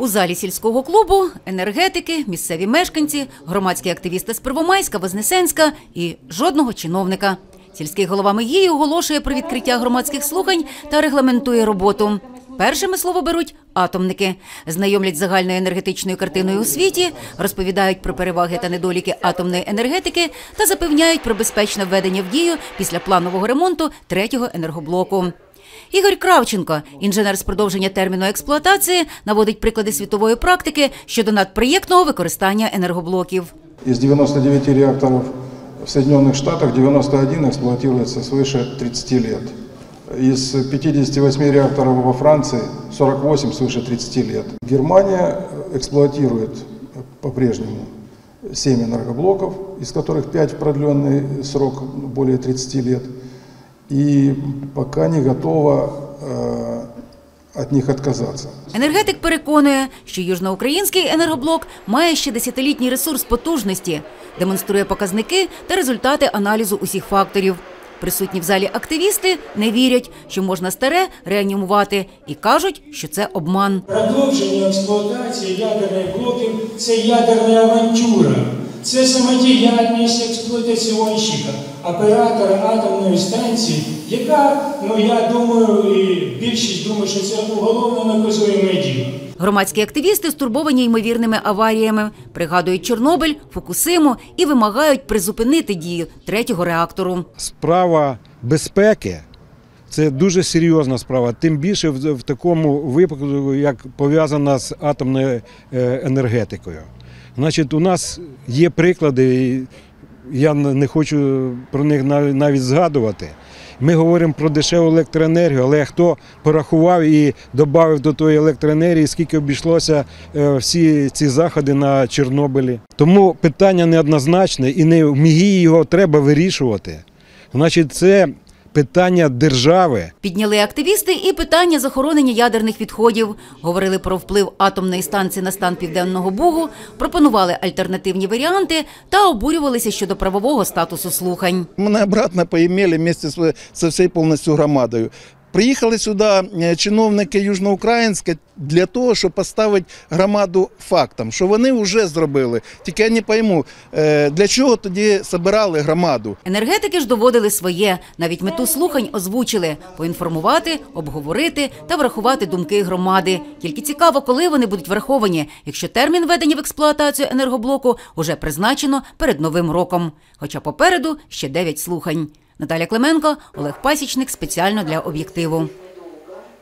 У залі сільського клубу енергетики, місцеві мешканці, громадські активісти з Первомайська, Вознесенська і жодного чиновника. Сільський голова Мегії оголошує про відкриття громадських слухань та регламентує роботу. Першими слово беруть атомники, знайомлять загальною енергетичною картиною у світі, розповідають про переваги та недоліки атомної енергетики та запевняють про безпечне введення в дію після планового ремонту третього енергоблоку. Ігор Кравченко, інженер з продовження терміну експлуатації, наводить приклади світової практики щодо надпроєктного використання енергоблоків. Из 99 реакторов в Соединенных Штатах 91 эксплуатируется свыше 30 лет. Из 58 реакторов во Франции 48 свыше 30 лет. Германия эксплуатирует по-прежнему 7 энергоблоков, из которых 5 в продленный срок более 30 лет. И пока не готова э, от них отказаться. Енергетик переконує, що южноукраїнський енергоблок має ще десятилітній ресурс потужності, демонструє показники та результати аналізу усіх факторів. Присутні в залі активісти не вірять, що можна старе реанімувати, і кажуть, що це обман. Продовження експлуатації ядерних блоків це ядерна авантюра, це самодіяльність експлуатаційщика, оператора атомної станції, яка, ну я думаю, і більшість думає, що це уголовно наказуєме діло. Громадські активісти стурбовані ймовірними аваріями, пригадують Чорнобиль, Фукусиму і вимагають призупинити дію третього реактору. справа безпеки це дуже серйозна справа, тим більше в, такому випадку, як пов'язана з атомною е, енергетикою. Значить, у нас є приклади, і я не хочу про них нав- навіть згадувати. Ми говоримо про дешеву електроенергію, але хто порахував і додав до тої електроенергії, скільки обійшлося е, всі ці заходи на Чорнобилі. Тому питання неоднозначне і не в мігії його треба вирішувати. Значить, це питання держави. Підняли активісти і питання захоронення ядерних відходів. Говорили про вплив атомної станції на стан Південного Бугу, пропонували альтернативні варіанти та обурювалися щодо правового статусу слухань. Мене обратно поїмели місце з со повністю полностью громадою. Приїхали сюди е, чиновники Южноукраїнська для того, щоб поставити громаду фактом, що вони вже зробили. Тільки я не пойму, е, для чого тоді збирали громаду. Енергетики ж доводили своє. Навіть мету слухань озвучили поінформувати, обговорити та врахувати думки громади. Тільки цікаво, коли вони будуть враховані, якщо термін введення в експлуатацію енергоблоку уже призначено перед новим роком. Хоча попереду ще дев'ять слухань. Наталя Клименко, Олег Пасічник спеціально для об'єктиву.